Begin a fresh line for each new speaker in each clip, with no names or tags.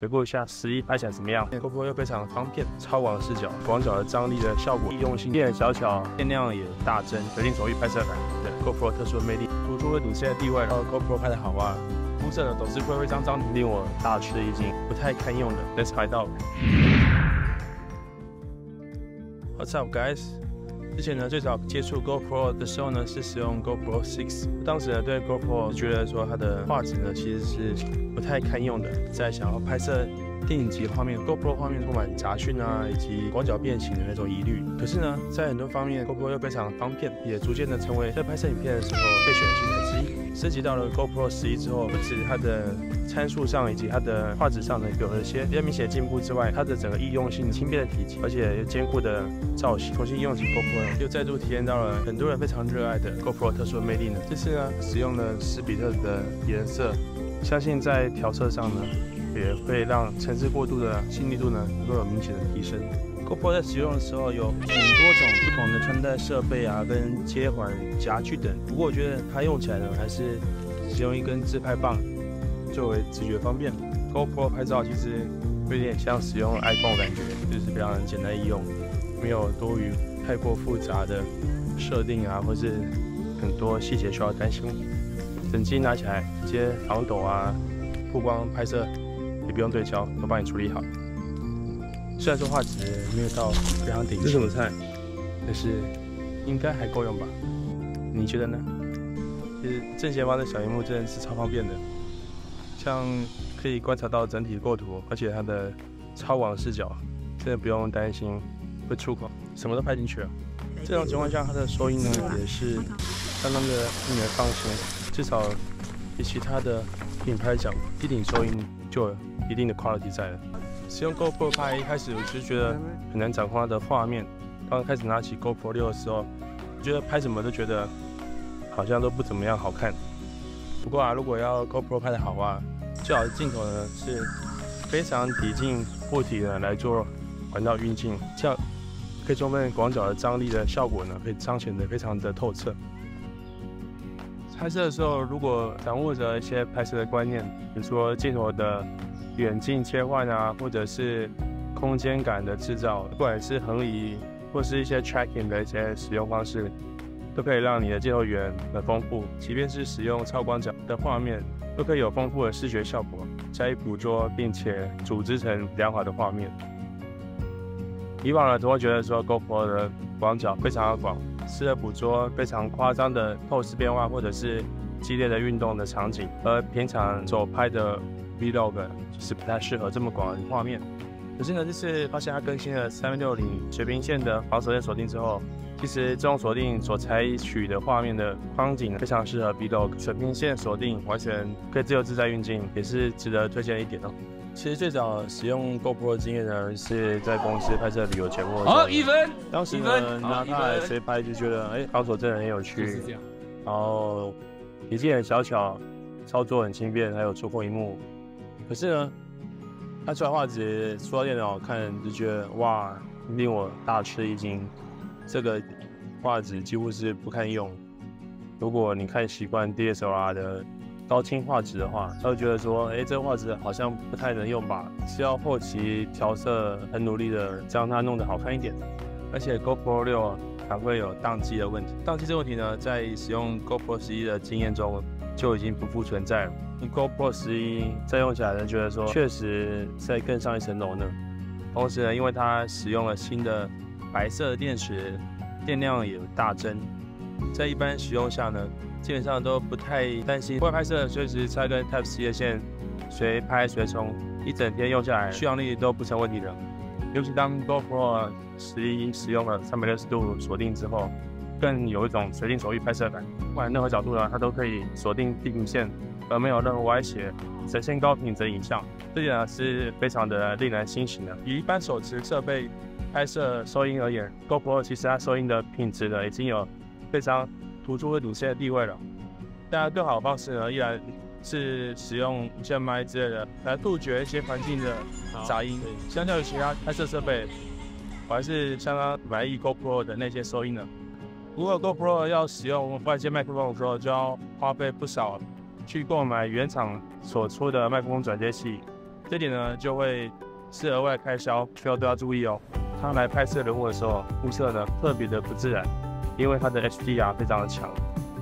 回顾一下十一拍起来怎么样？GoPro 又非常方便，超广视角，广角的张力的效果，易用性，变小巧，电量也大增，决定手艺拍摄感。对 GoPro 特殊的魅力，突出了主线的地位。然后 GoPro 拍的好啊，肤色呢总是灰灰脏脏，令我大吃一惊，不太堪用的。Let's find out。What's up, guys？之前呢，最早接触 GoPro 的时候呢，是使用 GoPro Six。当时呢，对 GoPro 觉得说它的画质呢，其实是不太堪用的。在想要拍摄电影级画面，GoPro 画面充满杂讯啊，以及广角变形的那种疑虑。可是呢，在很多方面，GoPro 又非常方便，也逐渐的成为在拍摄影片的时候备选的器材之一。升级到了 GoPro 十一之后，不止它的参数上以及它的画质上呢有了些比较明显的进步之外，它的整个易用性、轻便的体积，而且又坚固的造型，重新用起 GoPro 又再度体验到了很多人非常热爱的 GoPro 特殊的魅力呢。这次呢，使用了史比特的颜色，相信在调色上呢，也会让层次过渡的细腻度呢，能够有明显的提升。GoPro 在使用的时候有很多种不同的穿戴设备啊，跟接环、夹具等。不过我觉得它用起来呢，还是使用一根自拍棒作为直觉方便。GoPro 拍照其实有点像使用 iPhone 感觉，就是非常简单易用，没有多余太过复杂的设定啊，或是很多细节需要担心。整机拿起来直接防抖啊、曝光拍摄也不用对焦，都帮你处理好。虽然说画质没有到非常顶级，这是什么菜？但是应该还够用吧？你觉得呢？其实正前方的小荧幕真的是超方便的，像可以观察到整体构图，而且它的超广视角，真的不用担心会出口，什么都拍进去了。这种情况下，它的收音呢也是相当的令人放心，至少比其他的品牌讲，低顶收音就有一定的 quality 在了。使用 GoPro 拍，一开始我就觉得很难掌控它的画面。刚开始拿起 GoPro 六的时候，觉得拍什么都觉得好像都不怎么样好看。不过啊，如果要 GoPro 拍的好啊，最好的镜头呢是非常抵近物体的来做环绕运镜，这样可以充分广角的张力的效果呢，可以彰显的非常的透彻。拍摄的时候，如果掌握着一些拍摄的观念，比如说镜头的。远近切换啊，或者是空间感的制造，不管是横移或是一些 tracking 的一些使用方式，都可以让你的镜头源很丰富。即便是使用超广角的画面，都可以有丰富的视觉效果，加以捕捉，并且组织成良好的画面。以往呢，总会觉得说 GoPro 的广角非常的广，适合捕捉非常夸张的透视变化，或者是激烈的运动的场景，而平常所拍的。Vlog 就是不太适合这么广的画面。可是呢，这次发现它更新了三六零水平线的防手电锁定之后，其实这种锁定所采取的画面的框景非常适合 Vlog。水平线锁定完全可以自由自在运镜，也是值得推荐一点哦。其实最早使用 GoPro 的经验呢，是在公司拍摄旅游节目。
好，一分。
当时呢，拿它来随拍就觉得，哎，高手真的很有趣。然后体积很小巧，操作很轻便，还有触控荧幕。可是呢，它出来画质，出到电脑看就觉得哇，令我大吃一惊。这个画质几乎是不堪用。如果你看习惯 DSLR 的高清画质的话，他会觉得说，哎，这个画质好像不太能用吧？需要后期调色，很努力的将它弄得好看一点。而且 GoPro 六还会有宕机的问题。宕机这个问题呢，在使用 GoPro 十一的经验中就已经不复存在了。GoPro 十一再用起来呢，觉得说确实在更上一层楼呢。同时呢，因为它使用了新的白色的电池，电量也大增，在一般使用下呢，基本上都不太担心。户外拍摄随时插根 Type C 的线，随拍随充，一整天用下来续航力都不成问题的。尤其当 GoPro 十一使用了三百六十度锁定之后，更有一种随心所欲拍摄感。不管任何角度呢，它都可以锁定地平线。而没有任何歪斜，呈现高品质影像，这点呢是非常的令人欣喜的。以一般手持设备拍摄收音而言，GoPro 其实它收音的品质呢已经有非常突出的领先的地位了。当然，更好的方式呢依然是使用无线麦之类的来杜绝一些环境的杂音。相较于其他拍摄设备，我还是相当满意 GoPro 的那些收音的。如果 GoPro 要使用外接麦克风的时候，就要花费不少。去购买原厂所出的麦克风转接器，这点呢就会是额外开销，需要都要注意哦。他来拍摄人物的时候，肤色呢特别的不自然，因为它的 HDR 非常的强，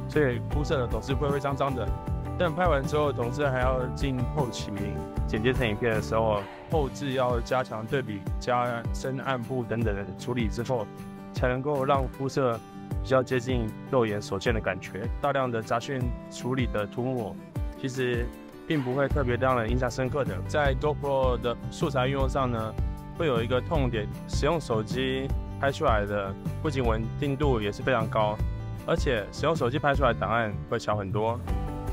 所以肤色呢总是灰灰脏脏的。但拍完之后，总是还要进后期剪接成影片的时候，后置要加强对比、加深暗部等等的处理之后，才能够让肤色比较接近肉眼所见的感觉。大量的杂讯处理的涂抹，其实并不会特别让人印象深刻的。在 GoPro 的素材运用上呢，会有一个痛点：使用手机拍出来的不仅稳定度也是非常高，而且使用手机拍出来档案会小很多。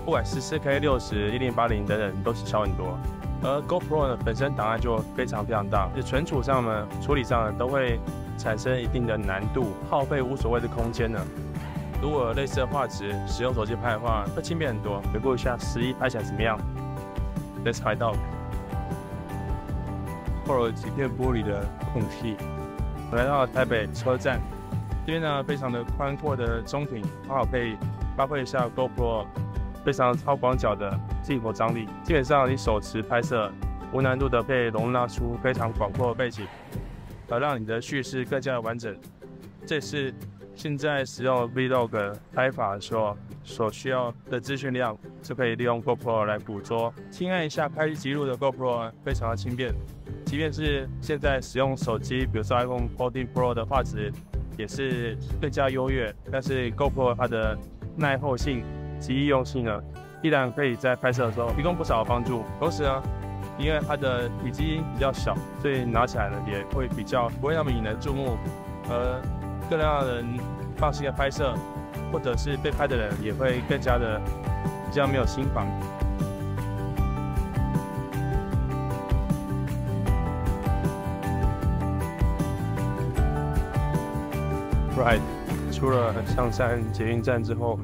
不管是四 K、六十、一零八零等等，都是小很多。而 GoPro 呢，本身档案就非常非常大，就存储上呢、处理上呢，都会产生一定的难度，耗费无所谓的空间呢。如果类似的画质，使用手机拍的话，会轻便很多。回顾一下十一拍起来怎么样？Let's find out。破了几片玻璃的空隙，来到台北车站，这边呢非常的宽阔的中庭，刚好可以发挥一下 GoPro。非常超广角的镜头张力，基本上你手持拍摄无难度的可以容纳出非常广阔的背景，而让你的叙事更加的完整。这是现在使用 Vlog 拍法的时候所需要的资讯量，就可以利用 GoPro 来捕捉。轻按一下拍记录的 GoPro 非常的轻便，即便是现在使用手机，比如说 iPhone 14 Pro 的画质也是更加优越，但是 GoPro 它的耐候性。及易用性呢，依然可以在拍摄的时候提供不少的帮助。同时呢，因为它的体积比较小，所以拿起来呢也会比较不会那么引人注目，而更让人放心的拍摄，或者是被拍的人也会更加的比较没有心防。Right，出了上山捷运站之后。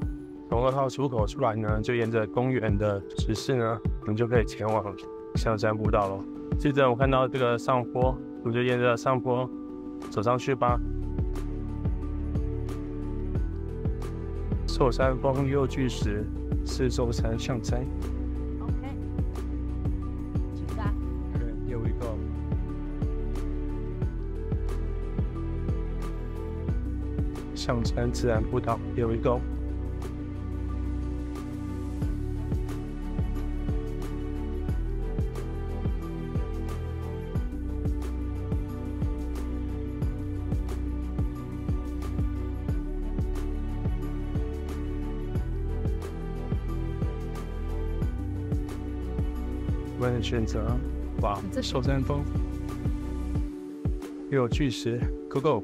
从二号出口出来呢，就沿着公园的指示呢，我们就可以前往象山步道了。接着我看到这个上坡，我们就沿着上坡走上去吧。寿山峰右巨石是寿山象山。象山自然步道，here we go。我们选择，往，寿山峰，又有巨石，Go Go，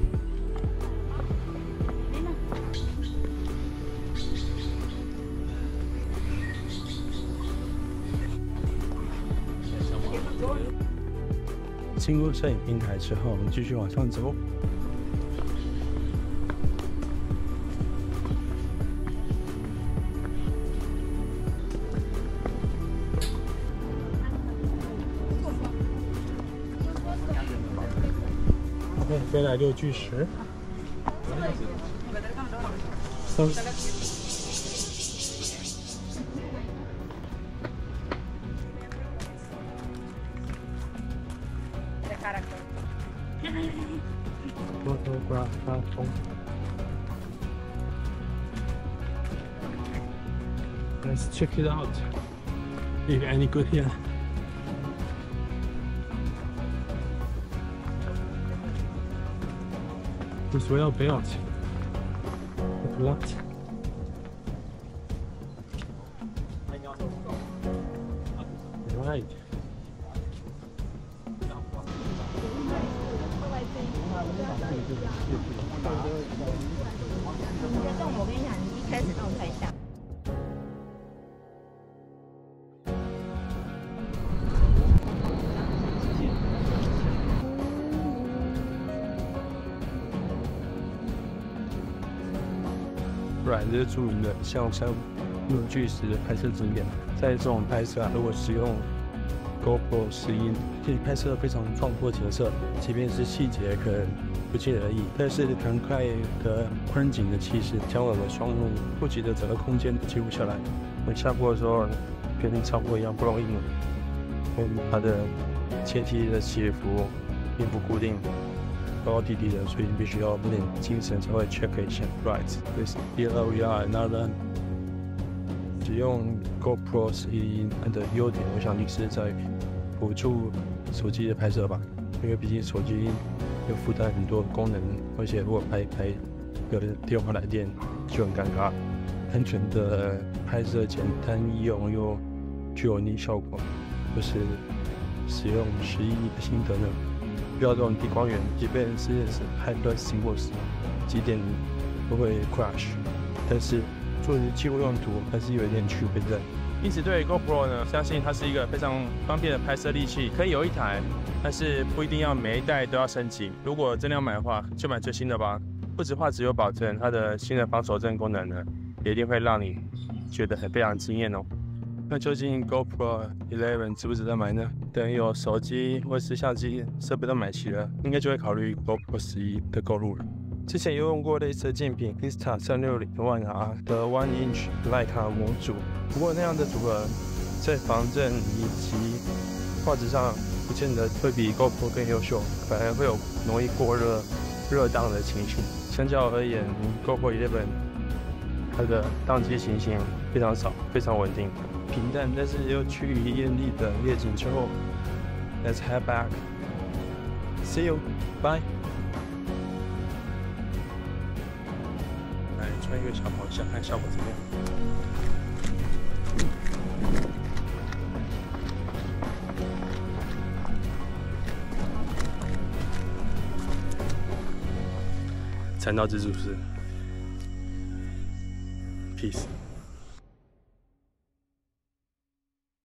经过摄影平台之后，我们继续往上走。OK，飞来六巨石。Let's check it out. If any good here. It's well built. What? Right.
你啊你我跟你讲你一开始不
然这是著名的象山用巨石的拍摄景点在这种拍摄啊如果使用 GoPro 十一，可以拍摄非常壮阔景色，即便是细节可能不尽人意，但是很快的宽景的气势，将我们双目触及的整个空间都记录下来。我们下坡的时候，跟超坡一样不容易，因为它的阶梯的起伏并不固定。高高低低的，所以你必须要有点精神才会 check 一下 right。This here we are another。只用 GoPro 十一的优点，我想你是在辅助手机的拍摄吧，因为毕竟手机要附带很多功能，而且如果拍拍有电话来电就很尴尬。安全的拍摄，简单易用又具有逆效果，就是使用十一的心得呢。遇到这种低光源，即便是拍段行过时，几点都会 crash。但是作为记录用途，还是有一点区别在。
因此，对 GoPro 呢，相信它是一个非常方便的拍摄利器，可以有一台，但是不一定要每一代都要升级。如果真的要买的话，就买最新的吧。不止画质有保证，它的新的防守震功能呢，也一定会让你觉得很非常惊艳哦。那究竟 GoPro 11值不值得买呢？等有手机或是相机设备都买齐了，应该就会考虑 GoPro 11的购入了。之前有用过类似的镜片 Insta 360 One R 的 One Inch Leica 模组，不过那样的组合在防震以及画质上不见得会比 GoPro 更优秀，反而会有容易过热、热档的情形。相较而言，GoPro 11它的宕机情形非常少，非常稳定。平淡但是又趋于艳丽的夜景之后，Let's head back. See you. Bye. 穿越小跑下，看效果怎么样？缠到蜘蛛丝，Peace。